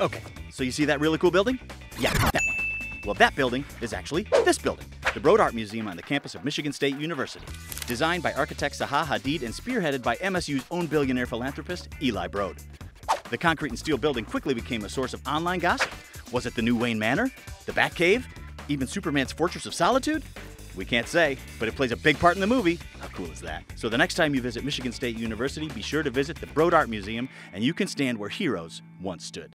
Okay, so you see that really cool building? Yeah, that one. Well, that building is actually this building, the Broad Art Museum on the campus of Michigan State University. Designed by architect Zaha Hadid and spearheaded by MSU's own billionaire philanthropist, Eli Broad. The concrete and steel building quickly became a source of online gossip. Was it the new Wayne Manor? The Batcave? Even Superman's Fortress of Solitude? We can't say, but it plays a big part in the movie. How cool is that? So the next time you visit Michigan State University, be sure to visit the Broad Art Museum and you can stand where heroes once stood.